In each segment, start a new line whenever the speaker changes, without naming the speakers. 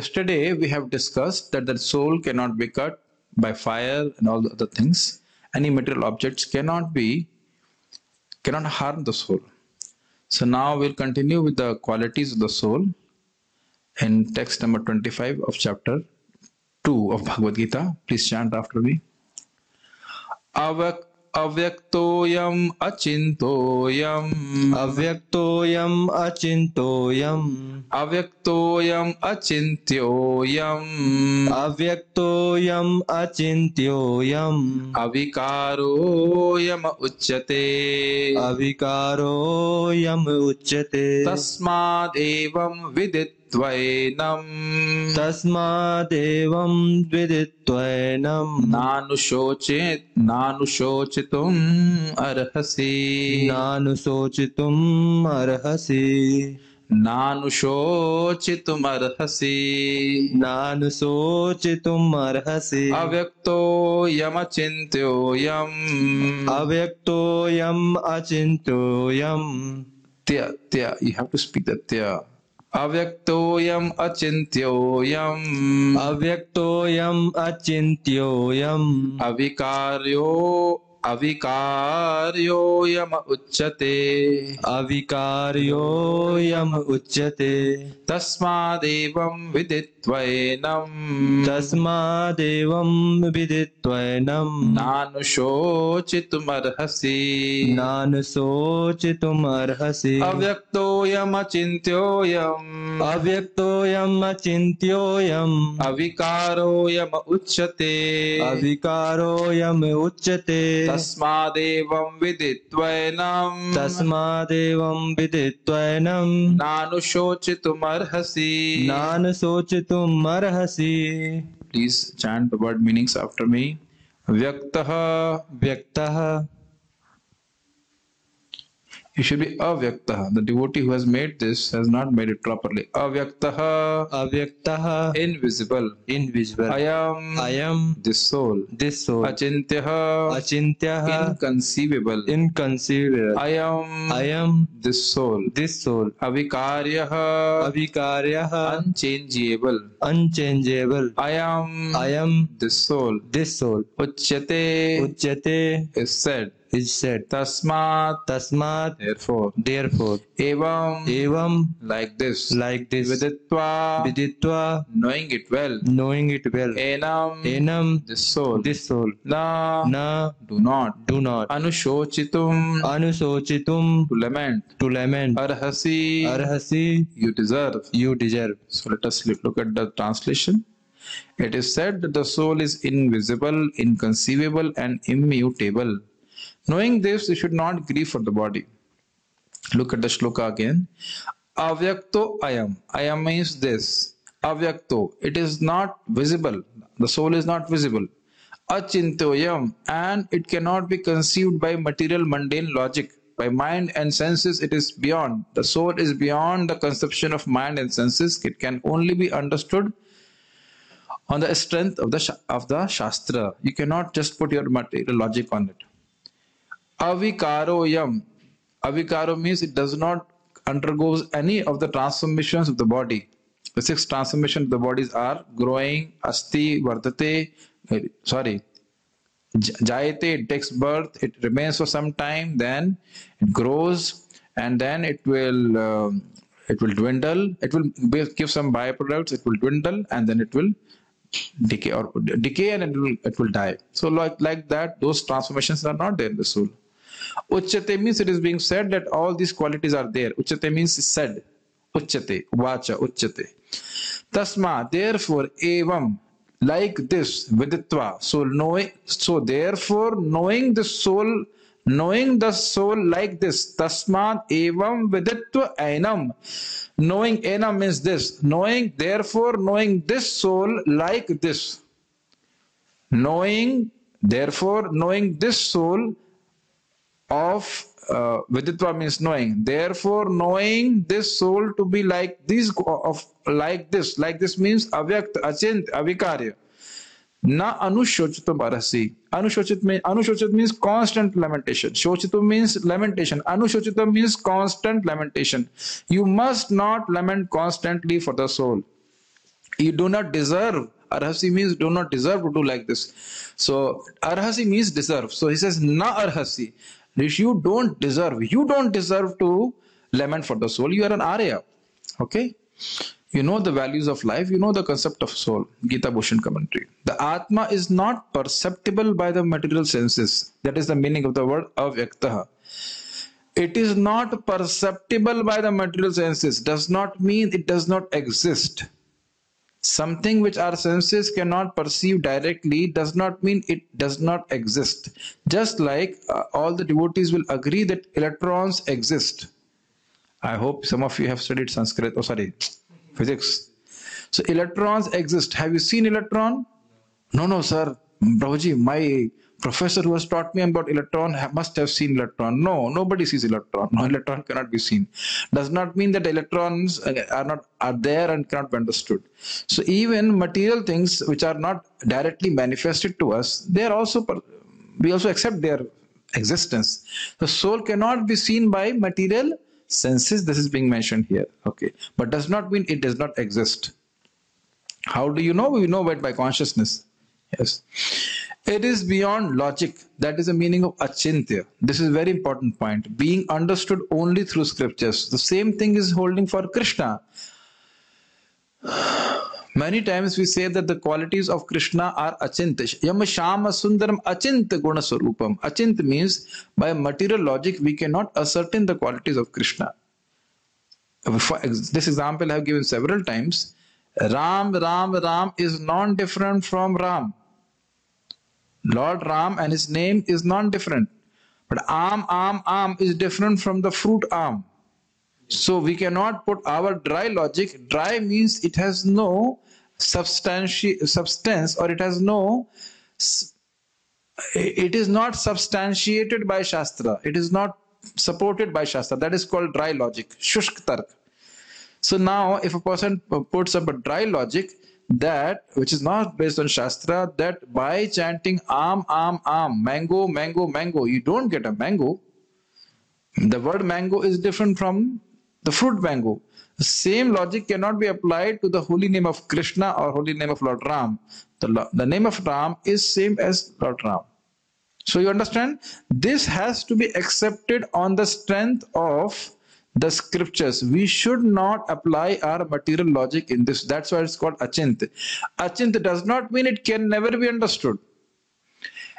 Yesterday we have discussed that the soul cannot be cut by fire and all the other things. Any material objects cannot be cannot harm the soul. So now we'll continue with the qualities of the soul in text number 25 of chapter 2 of Bhagavad Gita. Please chant after me. Avak अव्यक्तोऽयम् अचिन्तोऽयम्
अव्यक्तोऽयम् अचिन्तोऽयम्
अव्यक्तोऽयम् अचिन्त्योऽयम्
अव्यक्तोऽयम् अचिन्त्योऽयम्
अविकारोऽयम उच्यते
अविकारोऽयम् उच्यते
तस्मादेवं द्वैनम्।
तस्मादेवं द्विदिद्वैनम्।
नानुशोचेत् नानुशोचितुम् अर्हसि।
नानुशोचितुम् अर्हसि।
नानुशोचितुमर्हसि
नानुशोचितुमर्हसि
अव्यक्तोऽयमचिन्त्योऽयम्
अव्यक्तोऽयम् अचिन्त्योऽयम्।
त्य त्य you have to speak the त्य। अव्यक्तोऽयम् अचिन्त्योऽयम्
अव्यक्तोऽयम् अचिन्त्योऽयम्
अविकार्यो अविकार्योऽयम् उच्यते।
अविकार्योऽयम् उच्यते।
तस्मादेवं विदित्वैनम्
तस्मादेवम् विदित्वैनम्
नानुशोचितुमर्हसि।
नानुशोचितुमर्हसि।
अव्यक्तोऽयमचिन्त्योऽयम् अव्यक्तोऽयमचिन्त्योऽयम् उच्यते।
अविकारोऽयम उच्यते।
तस्मादेवम् विदित्वैनम्
तस्मादेवम् विदित्वैनम्
नानुशोचितुमर्हसि।
नानुशोचित तुम अर्हसि
please chant word meanings after me व्यक्त
व्यक्त
You should be avyaktah. The devotee who has made this has not made it properly. Avyaktah.
अव्यक्तः
Invisible.
invisible
Ayam.
अयम्
This soul.
this soul
Achintyah.
अचिन्त्यः
Inconceivable.
inconceivable
Ayam.
अयम्
This soul.
this soul
Avikaryah.
अविकार्यः
Unchangeable.
unchangeable
Ayam.
अयम्
This soul.
this soul
Uchyate
उच्यते
is said.
Is said
Tasmat.
तस्मात्
Therefore.
therefore
Evam.
एवं
Like this.
like this
Viditva.
विदित्वा
Knowing it well.
knowing it well
Enam.
एनं
This soul.
this soul
Na.
न
Do not.
do not
Anushochitum.
अनुशोचितुम्
To lament.
to lament
Arhasi.
अर्हसि
You deserve.
you deserve
So let us look at the translation. It is said that the soul is invisible, inconceivable, and immutable. Knowing this, you should not grieve for the body. Look at the shloka again. Avyakto ayam. Ayam means this. Avyakto. It is not visible. The soul is not visible. Achintoyam. And it cannot be conceived by material mundane logic. By mind and senses, it is beyond. The soul is beyond the conception of mind and senses. It can only be understood on the strength of the of the shastra. You cannot just put your material logic on it. Avikaroyam. Avikaro means it does not undergoes any of the transformations of the body. The six transformations of the bodies are growing, asti, vardate, eh, sorry, jayate, it takes birth, it remains for some time, then it grows, and then it will um, it will dwindle. It will give some byproducts. It will dwindle, and then it will decay or decay, and it will it will die. So like like that, those transformations are not there in the soul. Uchyate means it is being said that all these qualities are there. Uchyate means said. Uchyate, vacha, uchyate. Tasma, therefore, evam, like this, viditva. So knowing, so therefore, knowing the soul, knowing the soul like this, tasma, evam, viditva, ainam. Knowing ainam means this. Knowing, therefore, knowing this soul like this. Knowing, therefore, knowing this soul of uh, viditva means knowing therefore knowing this soul to be like these of like this like this means avyakt achint avikarya na anushochitam arasi anushochit means anushochit means constant lamentation shochitam means lamentation anushochitam means constant lamentation you must not lament constantly for the soul You do not deserve. Arhasi means do not deserve to do like this. So arhasi means deserve. So he says na arhasi. You don't deserve. You don't deserve to lament for the soul. You are an arya. Okay. You know the values of life. You know the concept of soul. Gita Bhushan commentary. The Atma is not perceptible by the material senses. That is the meaning of the word avyaktaha. It is not perceptible by the material senses. Does not mean it does not exist. Something which our senses cannot perceive directly does not mean it does not exist. Just like uh, all the devotees will agree that electrons exist. I hope some of you have studied Sanskrit. Oh, sorry, physics. So electrons exist. Have you seen electron? No, no, sir. Prabhuji, my professor who has taught me about electron must have seen electron. No, nobody sees electron. No, electron cannot be seen. Does not mean that electrons uh, are not are there and cannot be understood. So even material things which are not directly manifested to us, they are also we also accept their existence. The soul cannot be seen by material senses. This is being mentioned here. Okay, but does not mean it does not exist. How do you know? We know it by consciousness. Yes. It is beyond logic. That is the meaning of achintya. This is a very important point. Being understood only through scriptures. The same thing is holding for Krishna. Many times we say that the qualities of Krishna are achintya. Yama shama sundaram achintya guna sarupam. Achintya means by material logic we cannot ascertain the qualities of Krishna. This example I have given several times. Ram, Ram, Ram is non-different from Ram. Lord Ram and his name is non-different. But Am, Am, Am is different from the fruit Am. So we cannot put our dry logic. Dry means it has no substanti- substance or it has no it is not substantiated by Shastra. It is not supported by Shastra. That is called dry logic, shushk tark. So now, if a person puts up a dry logic that which is not based on Shastra, that by chanting Am, Am, Am, mango, mango, mango, you don't get a mango. The word mango is different from the fruit mango. The same logic cannot be applied to the holy name of Krishna or holy name of Lord Ram. The, the name of Ram is same as Lord Ram. So you understand? This has to be accepted on the strength of the scriptures. We should not apply our material logic in this. That's why it's called achint. Achint does not mean it can never be understood.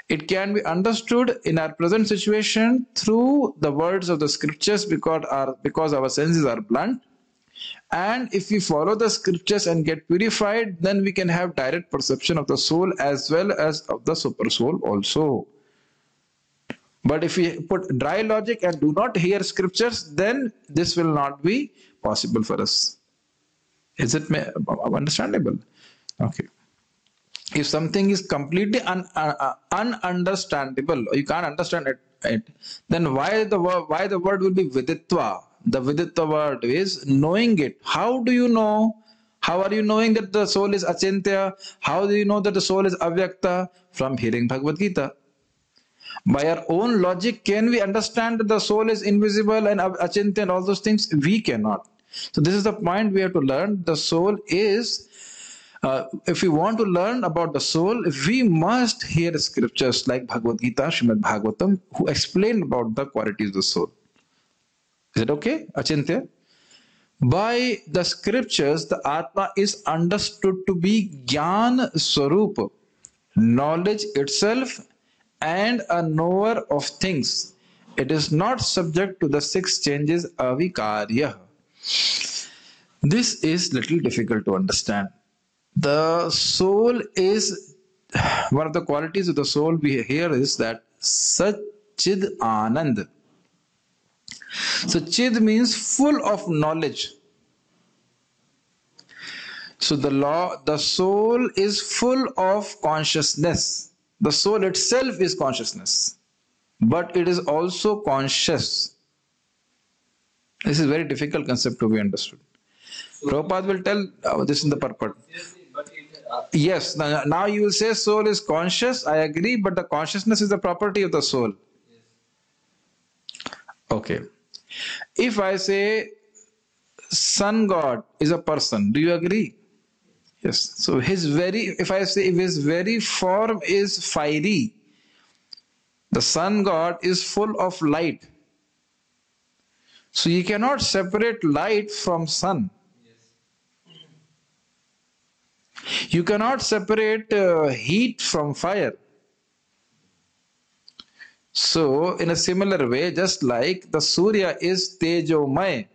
It can be understood in our present situation through the words of the scriptures because our because our senses are blunt. And if we follow the scriptures and get purified, then we can have direct perception of the soul as well as of the super soul also. But if we put dry logic and do not hear scriptures, then this will not be possible for us. Is it understandable? Okay. If something is completely un, uh, uh, ununderstandable, you can't understand it, it, then why the why the word will be viditva? The viditva word is knowing it. How do you know? How are you knowing that the soul is achintya? How do you know that the soul is avyakta? From hearing Bhagavad Gita. By our own logic, can we understand that the soul is invisible and achintya and all those things? We cannot. So this is the point we have to learn. The soul is, uh, if we want to learn about the soul, we must hear scriptures like Bhagavad Gita, Srimad Bhagavatam, who explain about the qualities of the soul. Is it okay, Achintya? By the scriptures, the Atma is understood to be Gyan Swarupa, knowledge itself and a knower of things. It is not subject to the six changes avikarya. This is little difficult to understand. The soul is one of the qualities of the soul we hear is that Satchid Anand. So Chid means full of knowledge. So the law, the soul is full of consciousness. The soul itself is consciousness, but it is also conscious. This is a very difficult concept to be understood. Prabhupada will tell uh, this in the purport. Yes, now, now you will say soul is conscious. I agree, but the consciousness is the property of the soul. Okay. If I say sun god is a person, do you agree? Yes. So his very, if I say, if his very form is fiery, the sun god is full of light. So you cannot separate light from sun. You cannot separate uh, heat from fire. So, in a similar way, just like the Surya is Tejomay,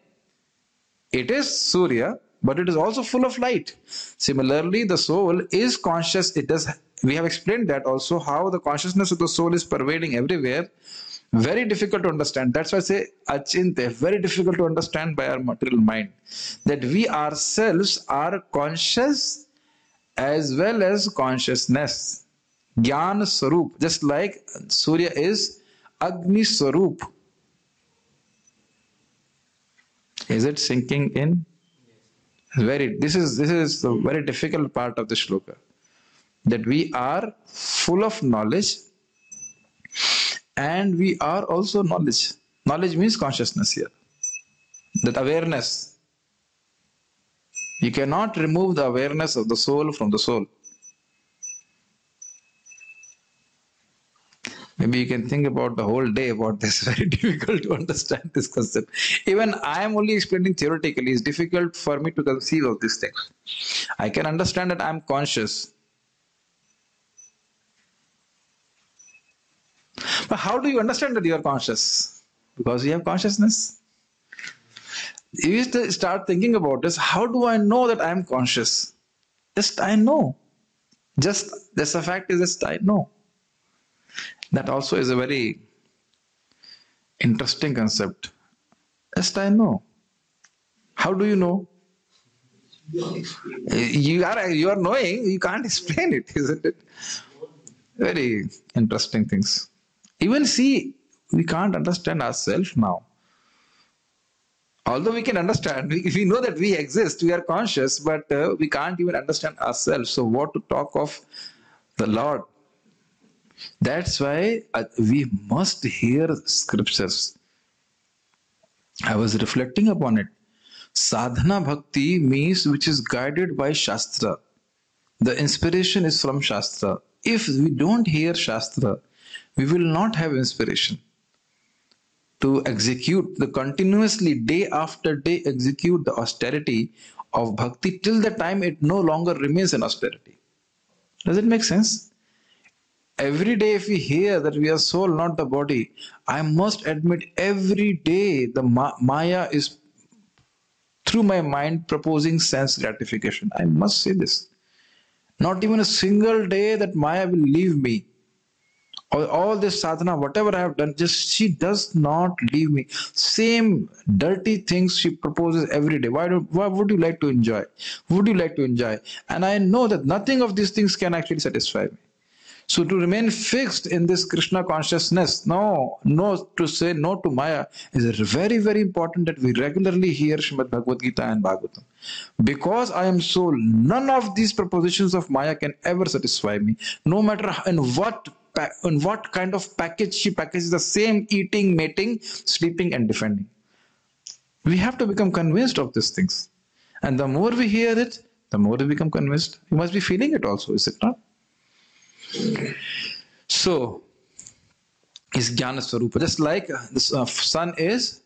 it is Surya, but it is also full of light. Similarly, the soul is conscious. It does. We have explained that also how the consciousness of the soul is pervading everywhere. Very difficult to understand. That's why I say achinte, very difficult to understand by our material mind. That we ourselves are conscious as well as consciousness. Gyan Sarup, just like Surya is Agni Sarup. Is it sinking in? Very. This is this is the very difficult part of the shloka. That we are full of knowledge, and we are also knowledge. Knowledge means consciousness here. That awareness. You cannot remove the awareness of the soul from the soul. Maybe you can think about the whole day about this. Very difficult to understand this concept. Even I am only explaining theoretically. It's difficult for me to conceive of these things. I can understand that I'm conscious. But how do you understand that you are conscious? Because you have consciousness. if You start thinking about this. How do I know that I am conscious? Just I know. Just that's a fact is just I know. That also is a very interesting concept. Just I know. How do you know? You are you are knowing, you can't explain it, isn't it? Very interesting things. Even see, we can't understand ourselves now. Although we can understand, we, we know that we exist, we are conscious, but uh, we can't even understand ourselves. So, what to talk of the Lord? That's why uh, we must hear scriptures. I was reflecting upon it. Sadhana bhakti means which is guided by Shastra. The inspiration is from Shastra. If we don't hear Shastra, we will not have inspiration to execute the continuously day after day execute the austerity of bhakti till the time it no longer remains an austerity. Does it make sense? Every day if we hear that we are soul not the body i must admit every day the ma- maya is through my mind proposing sense gratification. I must say this. Not even a single day that maya will leave me. All, all this sadhana whatever i have done just she does not leave me. Same dirty things she proposes every day. Why do why would you like to enjoy? Would you like to enjoy? And i know that nothing of these things can actually satisfy me so to remain fixed in this Krishna consciousness, no, no, to say no to Maya is very, very important that we regularly hear Srimad Bhagavad Gita and Bhagavatam. Because I am soul, none of these propositions of Maya can ever satisfy me, no matter in what in what kind of package she packages the same eating, mating, sleeping, and defending. We have to become convinced of these things. And the more we hear it, the more we become convinced. You must be feeling it also, is it not? So, is Jnana Swarupa. Just like the uh, sun is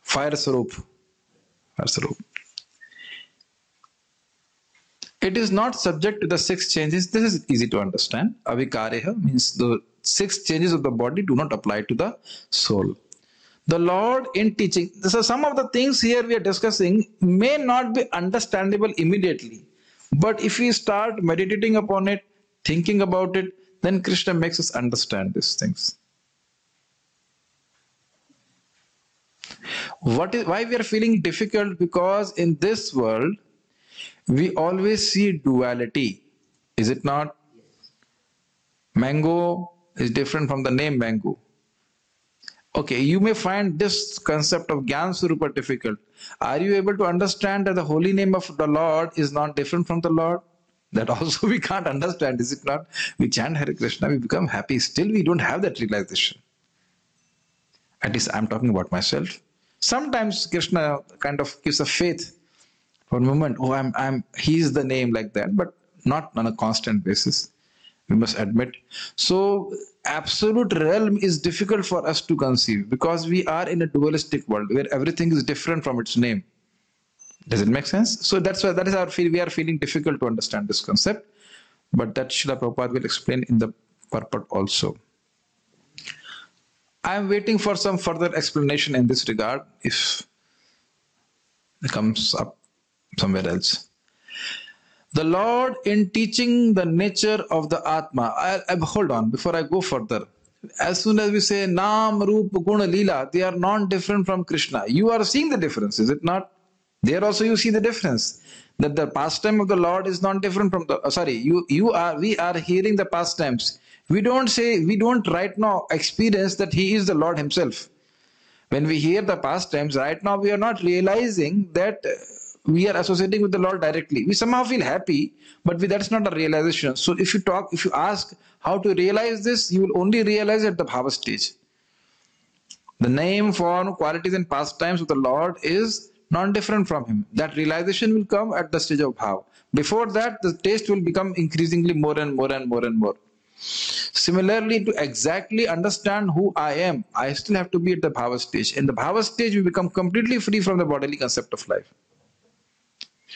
fire Swarup. Fire Swarup. It is not subject to the six changes. This is easy to understand. Avikareha means the six changes of the body do not apply to the soul. The Lord in teaching, so some of the things here we are discussing may not be understandable immediately. But if we start meditating upon it, thinking about it, then Krishna makes us understand these things. What is why we are feeling difficult? Because in this world, we always see duality. Is it not? Mango is different from the name mango. Okay, you may find this concept of Gyan Surupa difficult. Are you able to understand that the holy name of the Lord is not different from the Lord? That also we can't understand, is it not? We chant Hare Krishna, we become happy. Still, we don't have that realization. At least I'm talking about myself. Sometimes Krishna kind of gives a faith for a moment, oh, I'm, I'm, he's the name like that, but not on a constant basis. We must admit. So, absolute realm is difficult for us to conceive because we are in a dualistic world where everything is different from its name. Does it make sense? So that's why that is our feel. We are feeling difficult to understand this concept, but that Srila Prabhupada will explain in the purport also. I am waiting for some further explanation in this regard if it comes up somewhere else. The Lord, in teaching the nature of the Atma, I, I, hold on before I go further. As soon as we say Nam, Rup, Guna, Lila, they are non different from Krishna. You are seeing the difference, is it not? There also you see the difference that the pastime of the Lord is not different from the. Sorry, you you are we are hearing the pastimes. We don't say we don't right now experience that He is the Lord Himself. When we hear the pastimes, right now we are not realizing that we are associating with the Lord directly. We somehow feel happy, but we, that's not a realization. So if you talk, if you ask how to realize this, you will only realize at the bhava stage. The name, form, qualities, and pastimes of the Lord is non-different from him. That realization will come at the stage of bhav. Before that, the taste will become increasingly more and more and more and more. Similarly, to exactly understand who I am, I still have to be at the bhava stage. In the bhava stage, we become completely free from the bodily concept of life.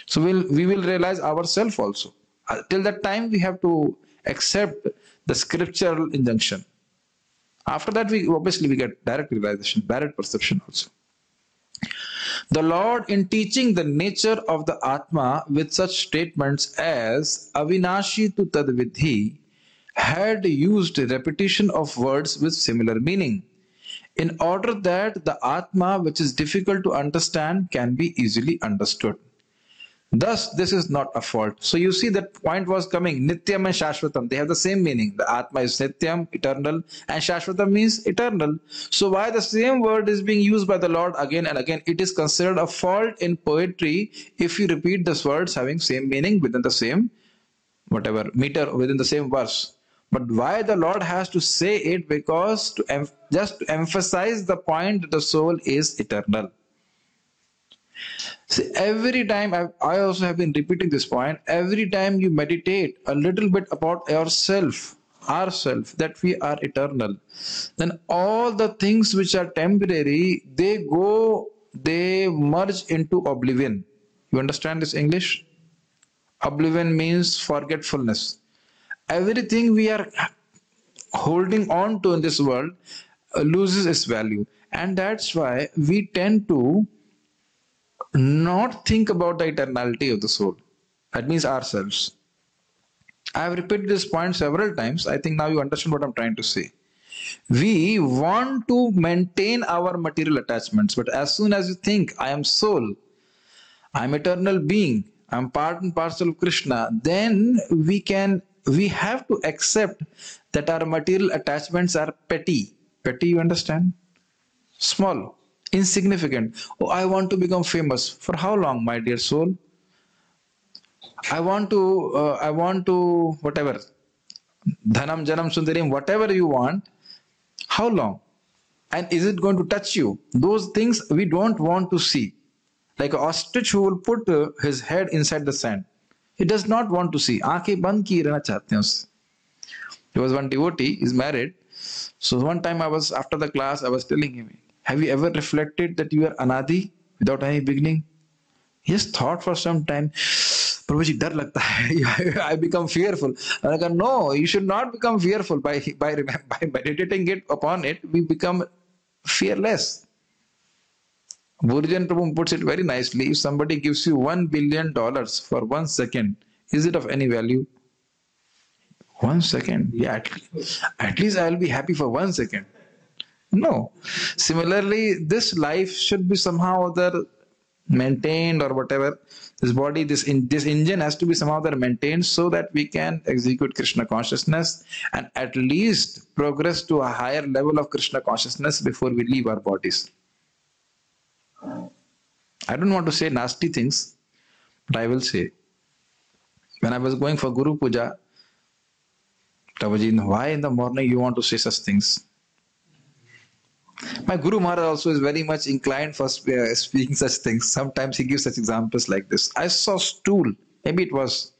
So we'll, we will realize ourselves also. Uh, till that time, we have to accept the scriptural injunction. After that, we obviously we get direct realization, direct perception also. The Lord, in teaching the nature of the Atma with such statements as Avinashi tu tadvidhi, had used repetition of words with similar meaning in order that the Atma, which is difficult to understand, can be easily understood. Thus, this is not a fault. So you see that point was coming. Nityam and Shashvatam, they have the same meaning. The Atma is Nityam, eternal, and Shashvatam means eternal. So why the same word is being used by the Lord again and again? It is considered a fault in poetry if you repeat these words having same meaning within the same, whatever, meter within the same verse. But why the Lord has to say it? Because to just to emphasize the point that the soul is eternal. See, every time I've, I also have been repeating this point, every time you meditate a little bit about yourself, ourself, that we are eternal, then all the things which are temporary, they go, they merge into oblivion. You understand this English? Oblivion means forgetfulness. Everything we are holding on to in this world uh, loses its value. And that's why we tend to not think about the eternality of the soul. That means ourselves. I have repeated this point several times. I think now you understand what I'm trying to say. We want to maintain our material attachments, but as soon as you think, I am soul, I'm eternal being, I'm part and parcel of Krishna, then we can, we have to accept that our material attachments are petty. Petty, you understand? Small insignificant. Oh, I want to become famous. For how long, my dear soul? I want to, uh, I want to, whatever. Dhanam, Janam, Sundarim, whatever you want. How long? And is it going to touch you? Those things we don't want to see. Like an ostrich who will put uh, his head inside the sand. He does not want to see. Aankhein band ki rehna chahte hain. There was one devotee, is married. So one time I was, after the class, I was telling him, have you ever reflected that you are anadi without any beginning? He has thought for some time. प्रभु डर लगता है I become fearful. And I go, no, you should not become fearful by by by meditating it upon it. We become fearless. Burjan Prabhu puts it very nicely. If somebody gives you one billion dollars for one second, is it of any value? One second, yeah. At, at least I will be happy for one second. no. Similarly, this life should be somehow other maintained or whatever. This body, this in, this engine has to be somehow other maintained so that we can execute Krishna consciousness and at least progress to a higher level of Krishna consciousness before we leave our bodies. I don't want to say nasty things, but I will say. When I was going for Guru Puja, Tabaji, why in the morning you want to say such things? My Guru Maharaj also is very much inclined for uh, speaking such things. Sometimes he gives such examples like this. I saw stool. Maybe it was,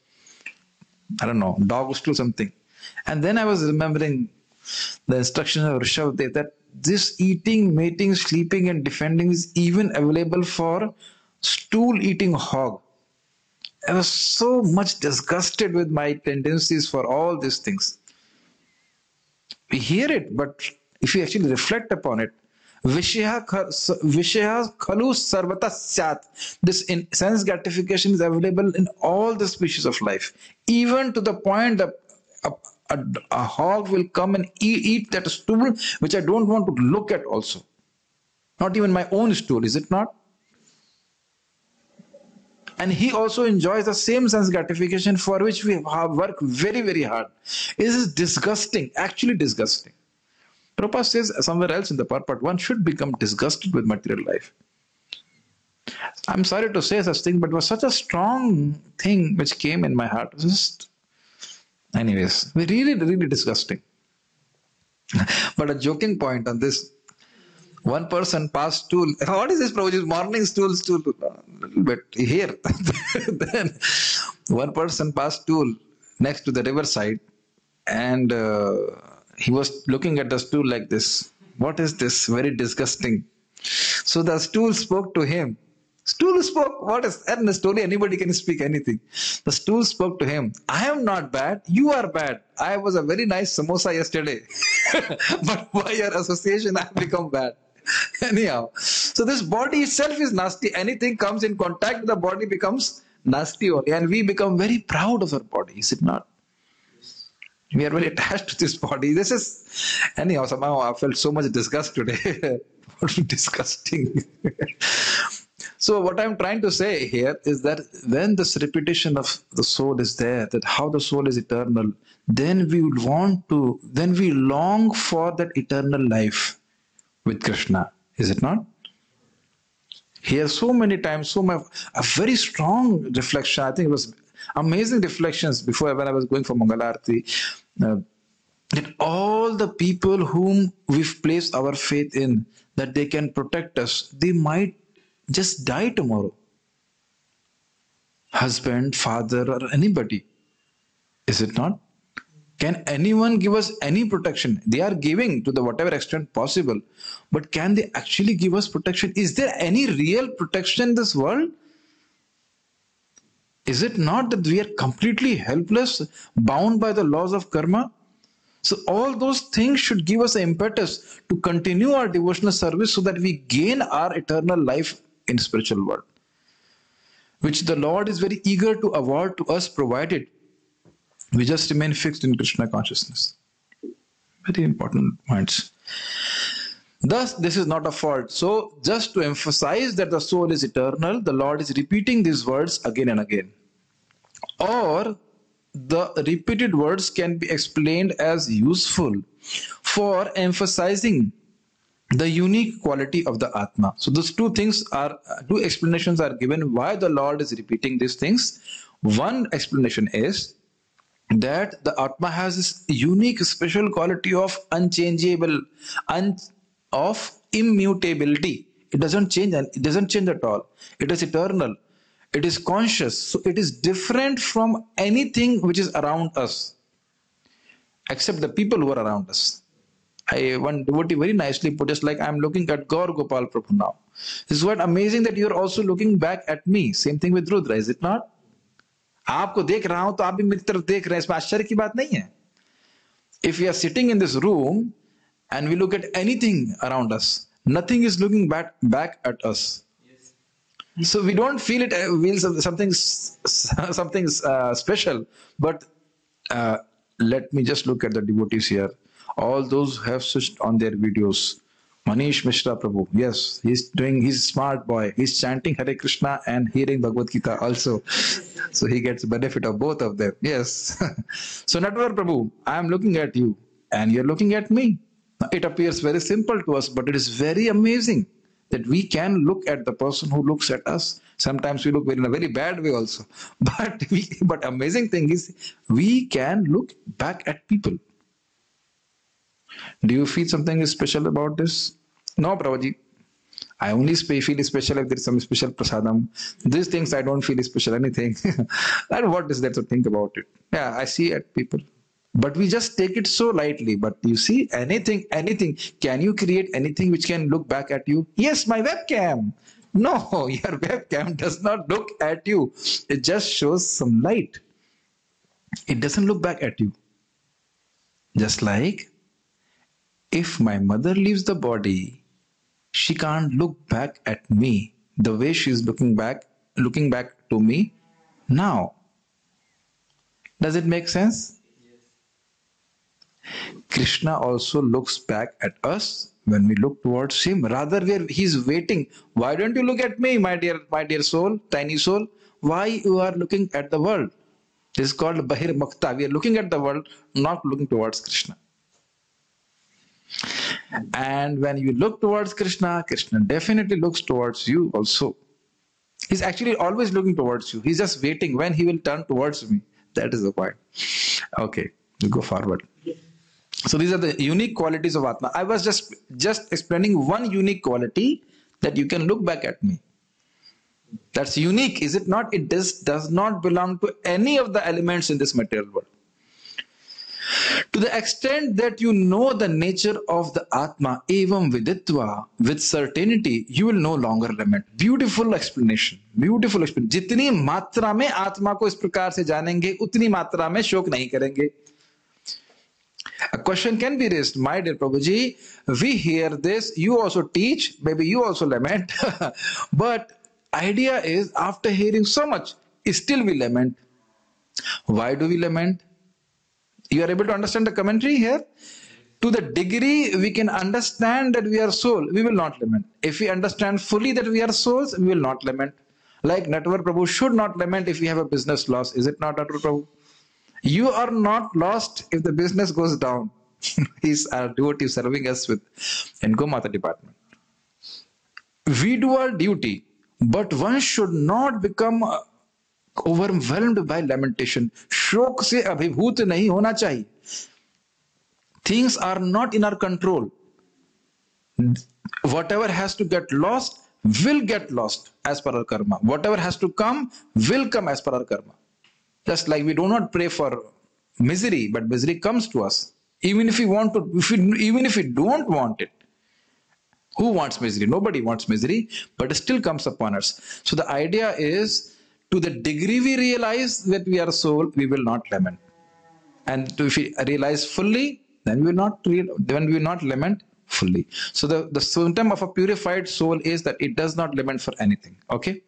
I don't know, dog stool something. And then I was remembering the instruction of Rishabh that this eating, mating, sleeping, and defending is even available for stool eating hog. I was so much disgusted with my tendencies for all these things. We hear it, but if you actually reflect upon it, Vishya Khalu Sarvata Syat. This in sense gratification is available in all the species of life, even to the point that a, a, a hog will come and eat, eat that stool, which I don't want to look at also. Not even my own stool, is it not? and he also enjoys the same sense gratification for which we have worked very very hard it is disgusting actually disgusting Prabhupada says somewhere else in the purport one should become disgusted with material life i'm sorry to say such thing but it was such a strong thing which came in my heart just anyways really really disgusting but a joking point on this one person passed stool. What is this, Prabhuji? Morning stool, stool. Little bit here. then one person passed stool next to the riverside and uh, he was looking at the stool like this. What is this? Very disgusting. So the stool spoke to him. Stool spoke. What is that? In the story, anybody can speak anything. The stool spoke to him. I am not bad. You are bad. I was a very nice samosa yesterday. but by your association, I have become bad. Anyhow, so this body itself is nasty. Anything comes in contact with the body becomes nasty only, and we become very proud of our body. Is it not? We are very attached to this body. This is anyhow. Somehow I felt so much disgust today. Disgusting. so what I'm trying to say here is that when this repetition of the soul is there, that how the soul is eternal, then we would want to, then we long for that eternal life with Krishna, is it not? Here, so many times, so much, a very strong reflection. I think it was amazing reflections before when I was going for Mangalarti. Uh, that all the people whom we've placed our faith in, that they can protect us, they might just die tomorrow. Husband, father, or anybody. Is it not? Can anyone give us any protection? They are giving to the whatever extent possible, but can they actually give us protection? Is there any real protection in this world? Is it not that we are completely helpless, bound by the laws of karma? So all those things should give us an impetus to continue our devotional service so that we gain our eternal life in spiritual world, which the Lord is very eager to award to us, provided we just remain fixed in Krishna consciousness. Very important points. Thus, this is not a fault. So, just to emphasize that the soul is eternal, the Lord is repeating these words again and again. Or the repeated words can be explained as useful for emphasizing the unique quality of the Atma. So, those two things are, two explanations are given why the Lord is repeating these things. One explanation is that the Atma has this unique special quality of unchangeable, un, of immutability. It doesn't change and it doesn't change at all. It is eternal It is conscious. So it is different from anything which is around us, except the people who are around us. I one devotee very nicely put it like I'm looking at Gaur Gopal Prabhu now. This is what amazing that you're also looking back at me. Same thing with Rudra, is it not? आपको देख रहा हूं तो आप भी मेरी तरफ देख रहे हैं इसमें आश्चर्य की बात नहीं है if you are sitting in this room and we look at anything around us nothing is looking back back at us so we don't feel it feels something something uh, special but uh, let me just look at the devotees here all those have switched on their videos Manish Mishra Prabhu. Yes, he's doing, he's smart boy. He's chanting Hare Krishna and hearing Bhagavad Gita also. So he gets benefit of both of them. Yes. so Natwar Prabhu, I am looking at you and you're looking at me. It appears very simple to us, but it is very amazing that we can look at the person who looks at us. Sometimes we look in a very bad way also. But we, but amazing thing is we can look back at people. Do you feel something special about this? No, Prabhuji. I only feel special if there is some special prasadam. These things I don't feel special anything. and what is there to think about it? Yeah, I see at people. But we just take it so lightly. But you see, anything, anything. Can you create anything which can look back at you? Yes, my webcam. No, your webcam does not look at you. It just shows some light. It doesn't look back at you. Just like if my mother leaves the body, she can't look back at me the way she's looking back, looking back to me now. Does it make sense? Krishna also looks back at us when we look towards him. Rather, we are, he's waiting. Why don't you look at me, my dear, my dear soul, tiny soul? Why you are looking at the world? This is called Bahir Mukta. We are looking at the world, not looking towards Krishna. And when you look towards Krishna, Krishna definitely looks towards you also. He's actually always looking towards you. He's just waiting when he will turn towards me. That is the point. Okay, go forward. So these are the unique qualities of Atma. I was just just explaining one unique quality that you can look back at me. That's unique, is it not? It does, does not belong to any of the elements in this material world. To the extent that you know the nature of the Atma, evam viditva, with certainty, you will no longer lament. Beautiful explanation. Beautiful explanation. जितनी मात्रा में आत्मा को इस प्रकार से जानेंगे उतनी मात्रा में शोक नहीं करेंगे A question can be raised, my dear Prabhuji. We hear this, you also teach, maybe you also lament, but idea is after hearing so much, still we lament. Why do we lament? You are able to understand the commentary here? To the degree we can understand that we are soul, we will not lament. If we understand fully that we are souls, we will not lament. Like Natwar Prabhu should not lament if we have a business loss. Is it not, Natwar Prabhu? You are not lost if the business goes down. He's our devotee serving us with in Gomata department. We do our duty, but one should not become uh, overwhelmed by lamentation. शोक से अभिभूत नहीं होना चाहिए. Things are not in our control. Whatever has to get lost will get lost as per our karma. Whatever has to come will come as per our karma. Just like we do not pray for misery, but misery comes to us. Even if we want to, if we, even if we don't want it. Who wants misery? Nobody wants misery, but it still comes upon us. So the idea is to the degree we realize that we are soul, we will not lament. And if we realize fully, then we will not then we will not lament fully. So the, the symptom of a purified soul is that it does not lament for anything. Okay.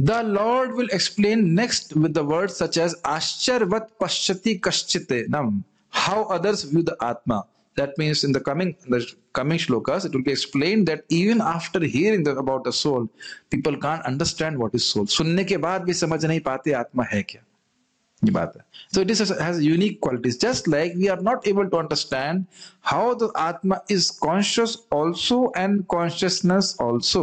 The Lord will explain next with the words such as Ashcharyavat Pashyati Kashchitanam, how others view the Atma. That means in the coming in the coming shlokas, it will be explained that even after hearing the, about the soul, people can't understand what is soul. सुनने के बाद भी समझ नहीं पाते आत्मा है क्या। ये बात है। So it is has unique qualities just like we are not able to understand how the atma is also also and consciousness also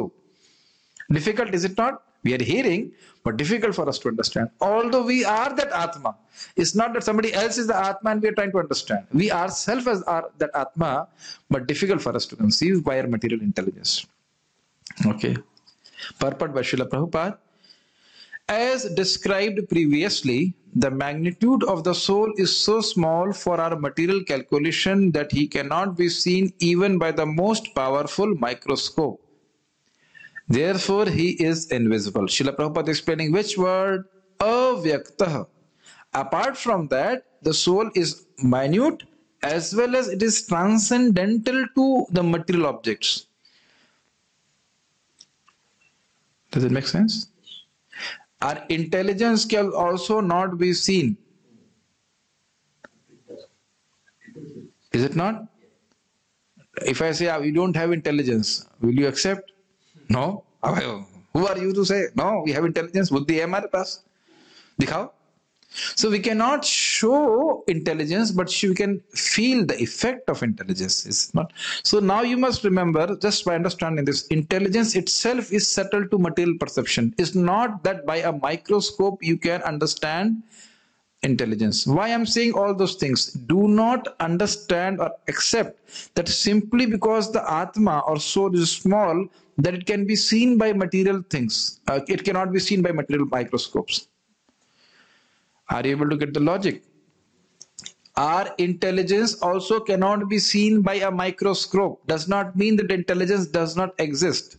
we are hearing but difficult for us to understand. Although we are that atma it's not that somebody else is the atma and we are trying to understand. We ourselves are that atma but difficult for us to conceive by our material intelligence. Okay. Purport by Srila Prabhupada as described previously, the magnitude of the soul is so small for our material calculation that he cannot be seen even by the most powerful microscope. Therefore, he is invisible. Srila Prabhupada explaining which word? Avyaktaha. Apart from that, the soul is minute as well as it is transcendental to the material objects. Does it make sense? Our intelligence can also not be seen. Is it not? If I say, ah, we don't have intelligence, will you accept? No. Who are you to say? No, we have intelligence. बुद्धि है हमारे पास दिखाओ so we cannot show intelligence, but we can feel the effect of intelligence. Is not so. Now you must remember, just by understanding this, intelligence itself is settled to material perception. It's not that by a microscope you can understand intelligence. Why I'm saying all those things? Do not understand or accept that simply because the Atma or soul is small, that it can be seen by material things. Uh, it cannot be seen by material microscopes. Are you able to get the logic? Our intelligence also cannot be seen by a microscope. Does not mean that intelligence does not exist.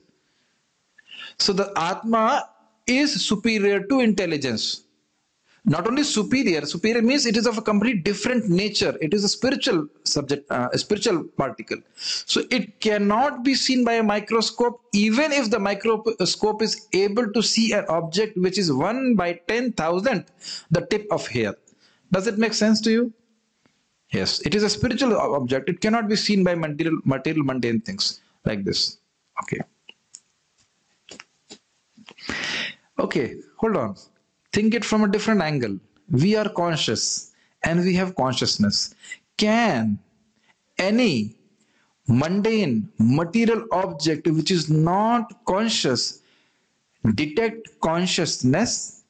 So the Atma is superior to intelligence not only superior superior means it is of a completely different nature. It is a spiritual subject uh, a spiritual particle. So it cannot be seen by a microscope even if the microscope is able to see an object which is 1 by 10000 the tip of hair. Does it make sense to you? Yes. It is a spiritual object. It cannot be seen by material material mundane things like this. Okay. Okay hold on think it from a different angle. We are conscious and we have consciousness. Can any mundane material object which is not conscious detect consciousness?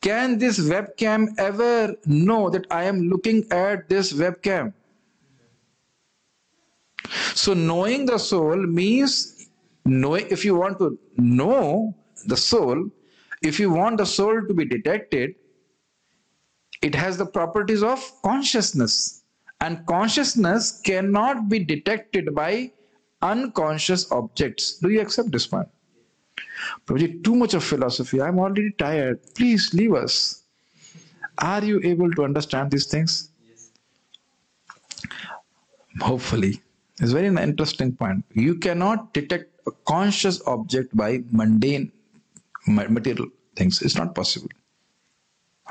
Can this webcam ever know that I am looking at this webcam? So knowing the soul means knowing if you want to know the soul, if you want the soul to be detected, it has the properties of consciousness. And consciousness cannot be detected by unconscious objects. Do you accept this point? Prabhuji, too much of philosophy. I'm already tired. Please leave us. Are you able to understand these things? Yes. Hopefully. It's very interesting point. You cannot detect a conscious object by mundane material things. It's not possible.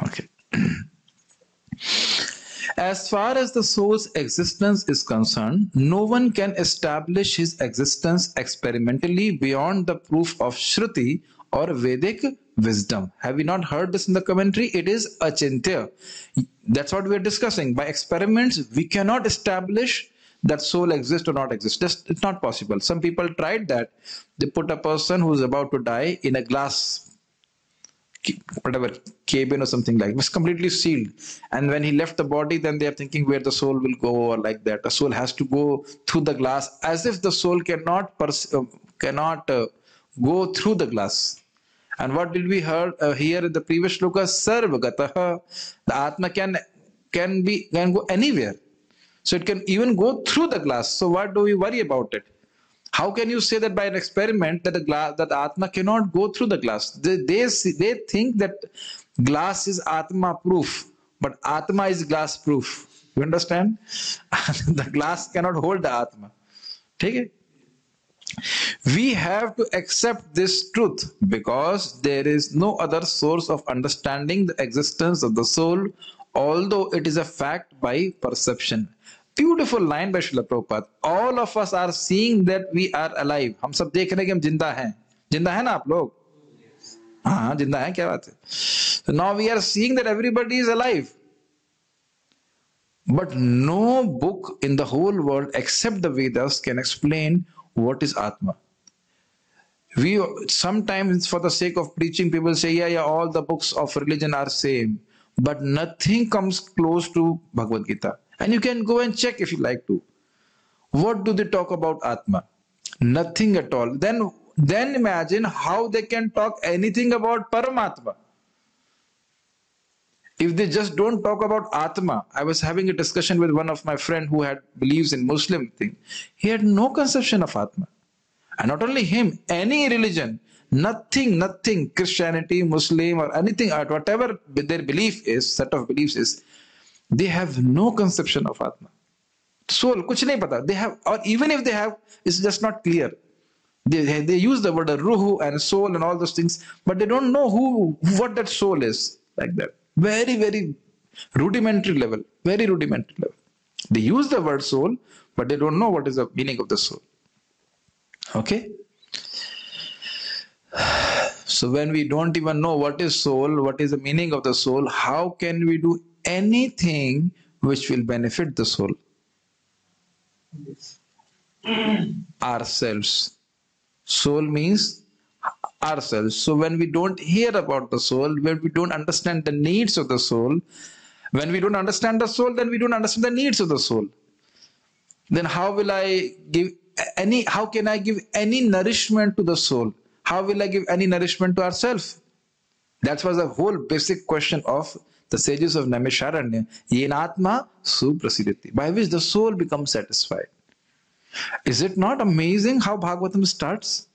Okay. As far as the soul's existence is concerned, no one can establish his existence experimentally beyond the proof of Shruti or Vedic wisdom. Have you not heard this in the commentary? It is achintya. That's what we are discussing. By experiments, we cannot establish that soul exists or not exists. Just, it's not possible. Some people tried that. They put a person who's about to die in a glass whatever cabin or something like it was completely sealed and when he left the body then they are thinking where the soul will go or like that the soul has to go through the glass as if the soul cannot pers- uh, cannot uh, go through the glass and what did we heard uh, here in the previous shloka sarvagataha the atma can can be can go anywhere so it can even go through the glass. So what do we worry about it? How can you say that by an experiment that the glass that Atma cannot go through the glass? They they, they think that glass is Atma proof, but Atma is glass proof. You understand? the glass cannot hold the Atma. Take it. We have to accept this truth because there is no other source of understanding the existence of the soul, although it is a fact by perception. Beautiful line by Srila Prabhupada all of us are seeing that we are alive हम सब देख रहे हैं कि हम ज़िंदा हैं। ज़िंदा है ना आप लोग? हाँ, हाँ ज़िंदा है क्या बात है। Now we are seeing that everybody is alive but no book in the whole world except the can explain what is atma We sometimes, for the sake of preaching, people say, Yeah, yeah, all the books of religion are same, but nothing comes close to Bhagavad Gita. And you can go and check if you like to. What do they talk about Atma? Nothing at all. Then, then imagine how they can talk anything about Paramatma. If they just don't talk about Atma, I was having a discussion with one of my friend who had believes in Muslim thing. He had no conception of Atma. And not only him, any religion, nothing, nothing, Christianity, Muslim, or anything, whatever their belief is, set of beliefs is, they have no conception of Atma. Soul, kuch nahi pata. They have, or even if they have, it's just not clear. They, they use the word ruhu and soul and all those things, but they don't know who, what that soul is. Like that. Very, very rudimentary level. Very rudimentary level. They use the word soul, but they don't know what is the meaning of the soul. Okay? So when we don't even know what is soul, what is the meaning of the soul, how can we do anything which will benefit the soul. Ourselves. Soul means ourselves. So when we don't hear about the soul, when we don't understand the needs of the soul, when we don't understand the soul, then we don't understand the needs of the soul. Then how will I give any, how can I give any nourishment to the soul? How will I give any nourishment to ourselves? That was the whole basic question of the sages of Naimisharanya, Yenatma Suprasidati, by which the soul becomes satisfied. Is it not amazing how Bhagavatam starts?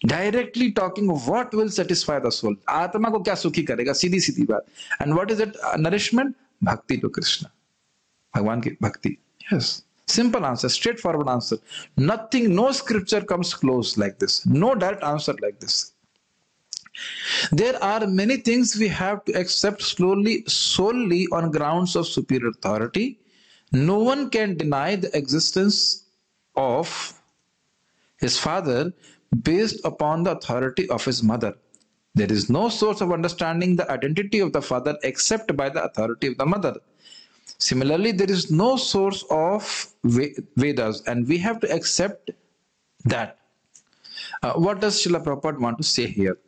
Directly talking what will satisfy the soul atma को क्या सुखी करेगा सीधी सीधी बात and what is it nourishment bhakti to Krishna भगवान की भक्ति yes simple answer straight forward answer nothing no scripture comes close like this no direct answer like this there are many things we have to accept slowly solely on grounds of superior authority no one can deny the existence of his father based upon the authority of his mother. There is no source of understanding the identity of the father except by the authority of the mother. Similarly, there is no source of Vedas, and we have to accept that. Uh, what does Srila Prabhupada want to say here?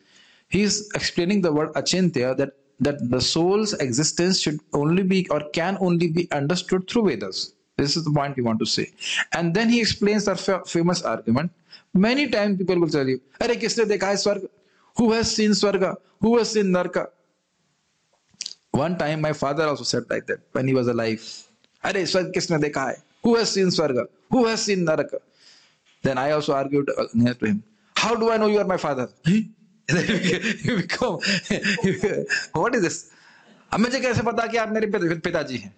He is explaining the word achintya that, that the soul's existence should only be or can only be understood through Vedas. This is the point we want to say. And then he explains that famous argument. Many times people will tell you, kisne dekha hai swarga? Who has seen swarga? Who has seen narka? One time my father also said like that when he was alive. Are swarga kisne dekha hai? Who has seen swarga? Who has seen naraka? Then I also argued uh, near to him. How do I know you are my father? Hmm? become, what is this? मुझे कैसे पता कि आप मेरे पिताजी हैं?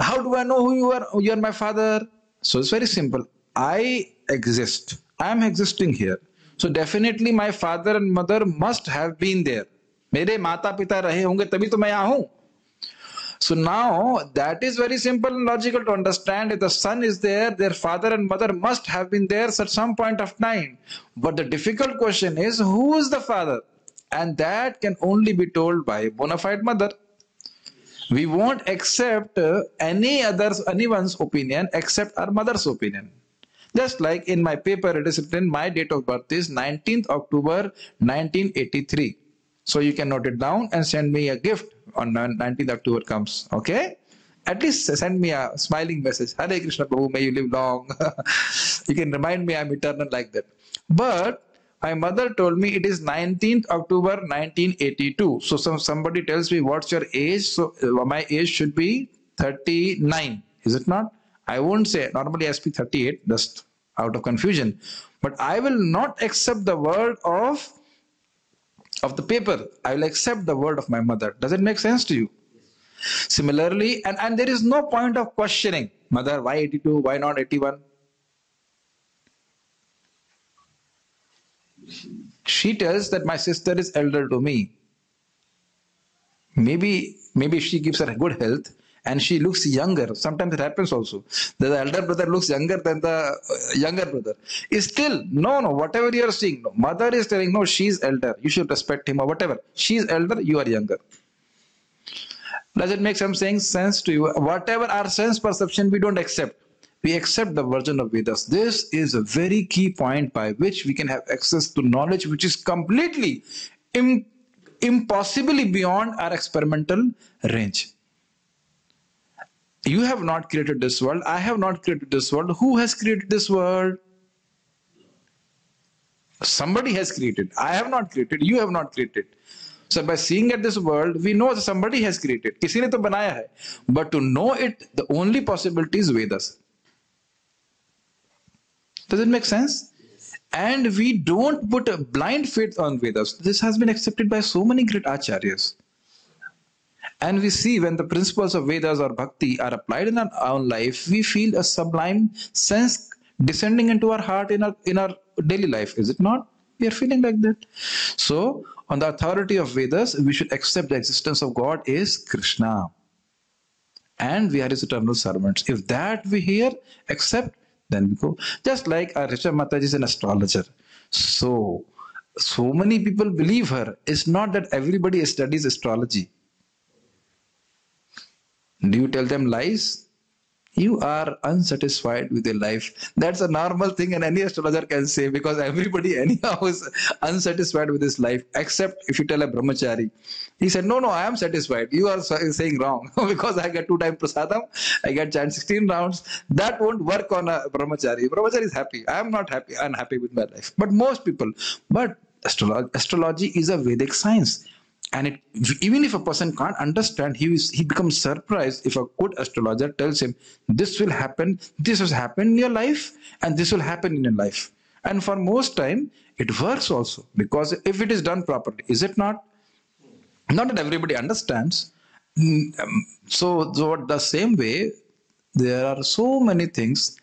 How do I know who you are you are my father so it's very simple I exist I am existing here so definitely my father and mother must have been there मेरे माता पिता रहे होंगे तभी तो मैं यहाँ हूँ। So now that is very simple and logical to understand. If the son is there, their father and mother must have been there at some point of time. But the difficult question is, who is the father? And that can only be told by bona fide mother we won't accept uh, any others anyone's opinion except our mother's opinion just like in my paper it is written my date of birth is 19th october 1983 so you can note it down and send me a gift on 19th october comes okay at least send me a smiling message hare krishna prabhu may you live long you can remind me i'm eternal like that but my mother told me it is 19th October 1982. So some, somebody tells me what's your age. So uh, my age should be 39. Is it not? I won't say. Normally I speak 38 just out of confusion. But I will not accept the word of of the paper. I will accept the word of my mother. Does it make sense to you? Similarly, and, and there is no point of questioning. Mother, why 82? Why not 81? she tells that my sister is elder to me. Maybe, maybe she gives her good health and she looks younger. Sometimes it happens also. The elder brother looks younger than the uh, younger brother. Still, no, no, whatever you are seeing, no. Mother is telling, no, she's elder. You should respect him or whatever. She's elder, you are younger. Does it make some sense to you? Whatever our sense perception, we don't accept we accept the version of Vedas. This is a very key point by which we can have access to knowledge which is completely Im- impossibly beyond our experimental range. You have not created this world. I have not created this world. Who has created this world? Somebody has created. I have not created. You have not created. So by seeing at this world, we know that somebody has created. किसी ने तो बनाया है. But to know it, the only possibility is Vedas. Does it make sense? And we don't put a blind faith on Vedas. This has been accepted by so many great acharyas. And we see when the principles of Vedas or Bhakti are applied in our own life, we feel a sublime sense descending into our heart in our in our daily life. Is it not? We are feeling like that. So, on the authority of Vedas, we should accept the existence of God is Krishna. And we are his eternal servants. If that we hear, accept, then we go. Just like our Mataji is an astrologer. So, so many people believe her. It's not that everybody studies astrology. Do you tell them lies? you are unsatisfied with your life. That's a normal thing, and any astrologer can say because everybody, anyhow, is unsatisfied with his life, except if you tell a brahmachari. He said, No, no, I am satisfied. You are saying wrong because I get two times prasadam, I get chant 16 rounds. That won't work on a brahmachari. Brahmachari is happy. I am not happy, unhappy with my life. But most people, but astrolo- astrology is a Vedic science and it, even if a person can't understand he is, he becomes surprised if a good astrologer tells him this will happen this has happened in your life and this will happen in your life. And for most time it works also because if it is done properly is it not? Not that everybody understands. Mm, um, so, so the same way there are so many things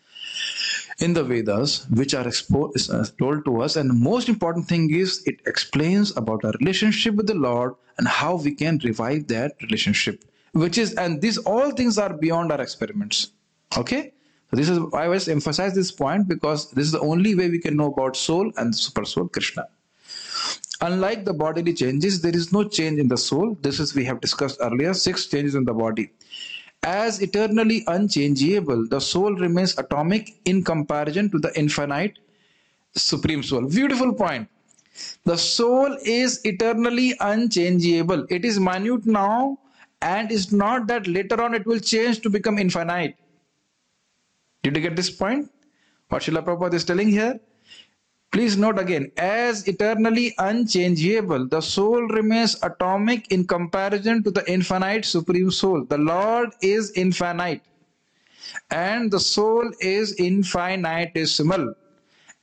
in the Vedas, which are uh, told to us. And the most important thing is it explains about our relationship with the Lord and how we can revive that relationship. Which is, and these all things are beyond our experiments. Okay? So this is I always emphasize this point because this is the only way we can know about soul and super soul Krishna. Unlike the bodily changes, there is no change in the soul. This is we have discussed earlier. Six changes in the body. As eternally unchangeable, the soul remains atomic in comparison to the infinite supreme soul. Beautiful point. The soul is eternally unchangeable. It is minute now, and it's not that later on it will change to become infinite. Did you get this point? What Srila Prabhupada is telling here? Please note again, as eternally unchangeable, the soul remains atomic in comparison to the infinite supreme soul. The Lord is infinite and the soul is infinitesimal.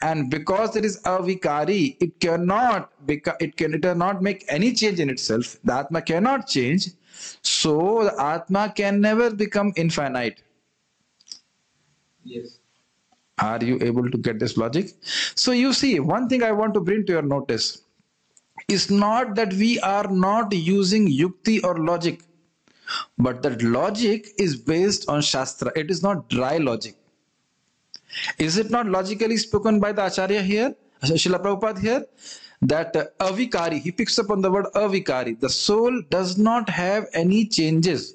And because there is avikari, it cannot it can it cannot make any change in itself. The Atma cannot change. So the Atma can never become infinite.
Yes.
Are you able to get this logic? So you see, one thing I want to bring to your notice is not that we are not using yukti or logic, but that logic is based on Shastra. It is not dry logic. Is it not logically spoken by the Acharya here, Srila Prabhupada here? That avikari, he picks up on the word avikari. The soul does not have any changes.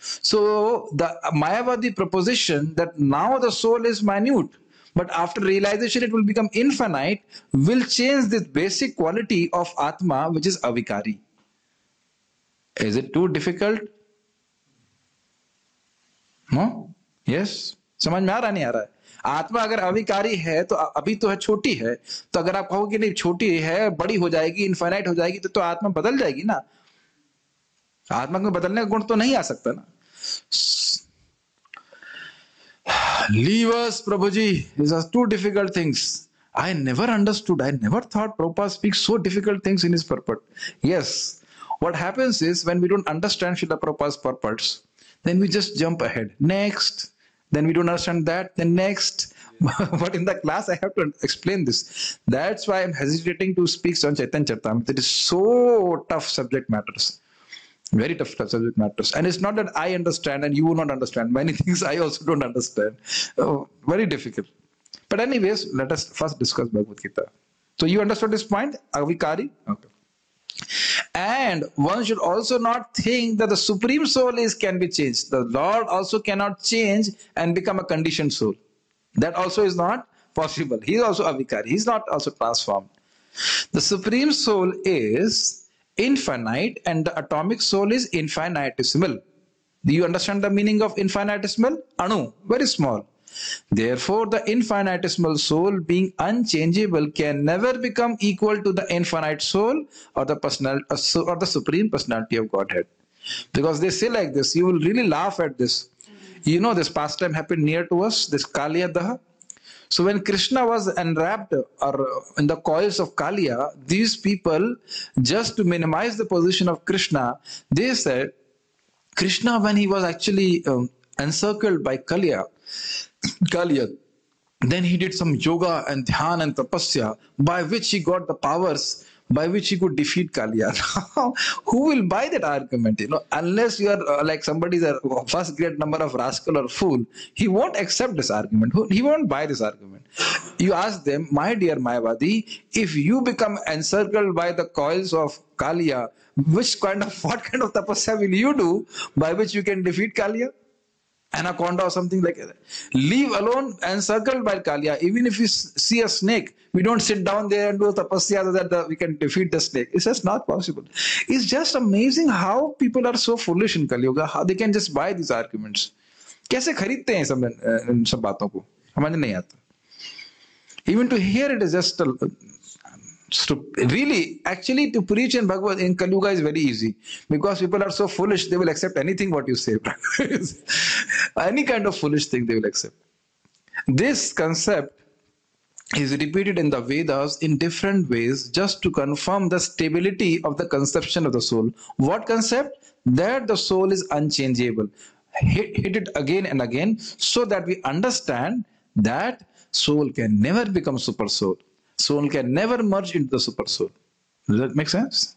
So the Mayavadi proposition that now the soul is minute, but after realization it will become infinite, will change this basic quality of Atma, which is avikari. Is it too difficult? No? Yes? समझ में आ रहा नहीं आ रहा है आत्मा अगर अविकारी है तो अभी तो है छोटी है तो अगर आप कहोगे नहीं छोटी है बड़ी हो जाएगी इनफाइनाइट हो जाएगी तो, तो आत्मा बदल जाएगी ना आत्मा को बदलने का गुण तो नहीं आ सकता ना Leave us, Prabhuji. These are two difficult things. I never understood. I never thought Prabhupada speaks so difficult things in his purport. Yes. What happens is when we don't understand Srila Prabhupada's purports, then we just jump ahead. Next. Then we don't understand that. Then next. but in the class, I have to explain this. That's why I'm hesitating to speak on Chaitanya Charitamrita. It is so tough subject matters very tough subject matters. And it's not that i understand and you will not understand. Many things i also don't understand. Oh, very difficult. But anyways let us first discuss bhagavad gita. So you understood this point? Avikari? Okay. And one should also not think that the supreme soul is can be changed. The lord also cannot change and become a conditioned soul. That also is not possible. He is also avikari. He is not also transformed. The supreme soul is infinite and the atomic soul is infinitesimal. Do you understand the meaning of infinitesimal? Anu, very small. Therefore, the infinitesimal soul being unchangeable can never become equal to the infinite soul or the personal uh, or the supreme personality of Godhead. Because they say like this, you will really laugh at this. You know, this pastime happened near to us, this Kaliya Daha. So when Krishna was enwrapped or in the coils of Kaliya, these people, just to minimize the position of Krishna, they said, Krishna, when he was actually um, encircled by Kaliya, Kaliya, then he did some yoga and dhyan and tapasya, by which he got the powers by which he could defeat Kaliya. Who will buy that argument? You know, unless you are uh, like somebody's a first grade number of rascal or fool, he won't accept this argument. He won't buy this argument. You ask them, my dear Mayavadi, if you become encircled by the coils of Kaliya, which kind of what kind of tapasya will you do by which you can defeat Kaliya? anaconda or something like that. Leave alone and circled by Kaliya. Even if we see a snake, we don't sit down there and do tapasya that the, we can defeat the snake. It's just not possible. It's just amazing how people are so foolish in Kali Yuga, how they can just buy these arguments. कैसे खरीदते हैं सब इन सब बातों को समझ नहीं आता even to hear it is just stu- really actually to preach in Bhagavad in Kali Yuga is very easy because people are so foolish they will accept anything what you say any kind of foolish thing they will accept this concept is repeated in the Vedas in different ways just to confirm the stability of the conception of the soul. What concept? That the soul is unchangeable. Hit, hit it again and again so that we understand that soul can never become super soul. Soul can never merge into the super soul. Does that make sense?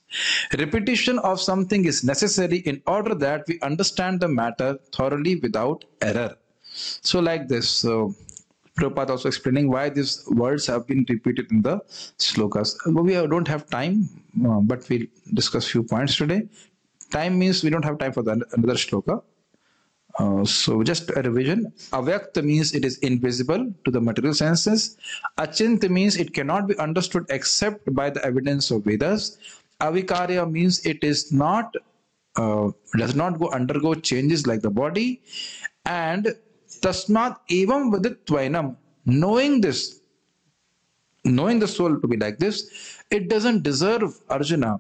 Repetition of something is necessary in order that we understand the matter thoroughly without error. So, like this, so Prabhupada also explaining why these words have been repeated in the slokas. We don't have time, uh, but we'll discuss few points today. Time means we don't have time for the another shloka. Uh, so just a revision. Avyakta means it is invisible to the material senses. Achintya means it cannot be understood except by the evidence of Vedas. Avikarya means it is not uh, does not go undergo changes like the body. And tasmat evam viditvainam. Knowing this, knowing the soul to be like this, it doesn't deserve Arjuna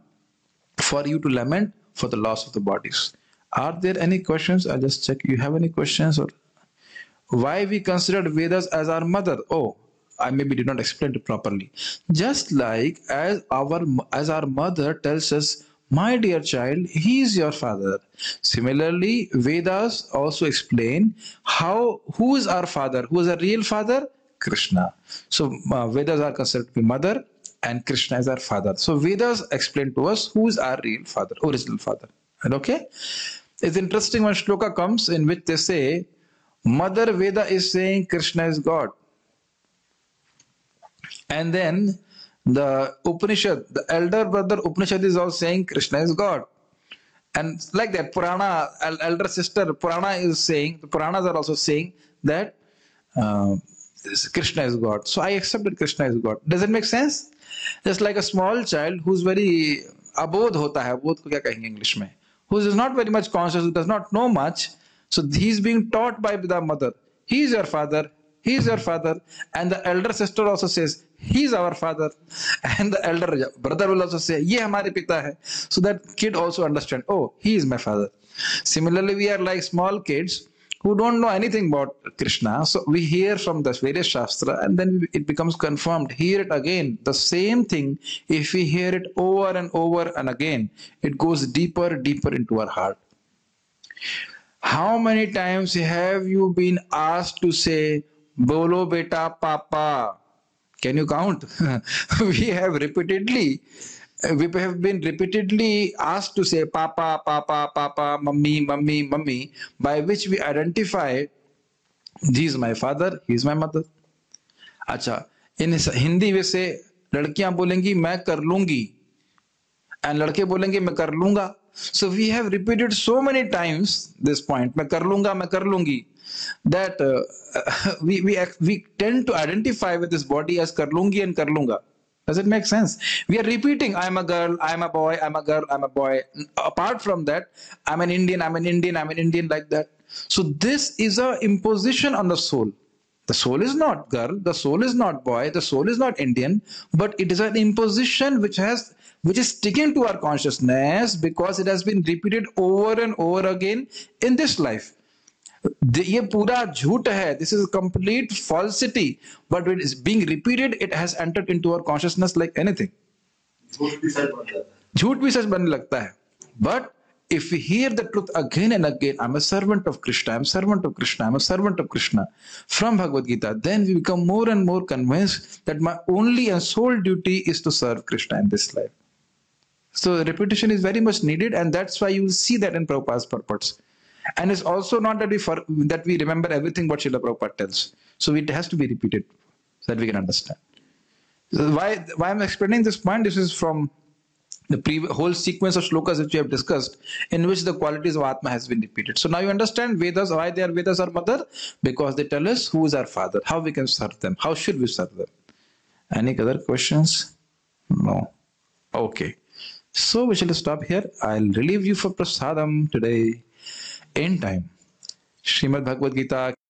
for you to lament for the loss of the bodies. Are there any questions? I'll just check. You have any questions or why we considered Vedas as our mother? Oh, I maybe did not explain it properly. Just like as our as our mother tells us, my dear child, he is your father. Similarly, Vedas also explain how who is our father, who is a real father, Krishna. So uh, Vedas are considered to be mother, and Krishna is our father. So Vedas explain to us who is our real father, original father. And okay, it's interesting when shloka comes in which they say, Mother Veda is saying Krishna is God. And then the Upanishad, the elder brother Upanishad is also saying Krishna is God. And like that, Purana, elder sister Purana is saying, the Puranas are also saying that uh, Krishna is God. So I accepted Krishna is God. Does it make sense? Just like a small child who's very abodh hota hai, abodh ko kya kahenge English mein, who is not very much conscious, who does not know much. So he's being taught by the mother. He is your father. He is your father. And the elder sister also says, He is our father. And the elder brother will also say, Ye hamare pita hai. So that kid also understand, oh, he is my father. Similarly, we are like small kids who don't know anything about Krishna. So we hear from the various Shastra and then it becomes confirmed. Hear it again. The same thing, if we hear it over and over and again, it goes deeper, deeper into our heart. How many times have you been asked to say, Bolo beta papa? Can you count? we have repeatedly, we have been repeatedly asked to say papa, papa, papa, mummy, mummy, mummy, by which we identify, he is my father, he is my mother. अच्छा इन हिंदी में से लड़कियाँ बोलेंगी मैं कर लूँगी and लड़के बोलेंगे मैं कर लूँगा so we have repeated so many times this point मैं कर लूँगा मैं कर लूँगी that uh, we we we tend to identify with this body as kar lungi and kar lunga does it make sense? We are repeating i'm a girl i'm a boy i'm a girl i'm a boy. Apart from that i'm an indian i'm an indian i'm an indian like that. So this is a imposition on the soul. The soul is not girl the soul is not boy the soul is not indian but it is an imposition which has which is sticking to our consciousness because it has been repeated over and over again in this life ये पूरा झूठ है this is complete falsity but it is being repeated it has entered into our consciousness like anything
झूठ भी सच बन जाता है
झूठ भी सच बनने लगता है but if we hear the truth again and again, I'm a servant of Krishna, I'm a servant of Krishna, I'm a servant of Krishna from Bhagavad Gita, then we become more and more convinced that my only and sole duty is to serve Krishna in this life. So repetition is very much needed, and that's why you will see that in Prabhupada's purports. And it's also not that we for, that we remember everything what Srila Prabhupada tells. So it has to be repeated so that we can understand. So why why I'm explaining this point? This is from the pre- whole sequence of shlokas which we have discussed, in which the qualities of Atma has been repeated. So now you understand Vedas, why they are Vedas or mother? Because they tell us who is our father, how we can serve them, how should we serve them. Any other questions? No. Okay. So we shall stop here. I'll relieve you for prasadam today in time. Srimad Bhagavad Gita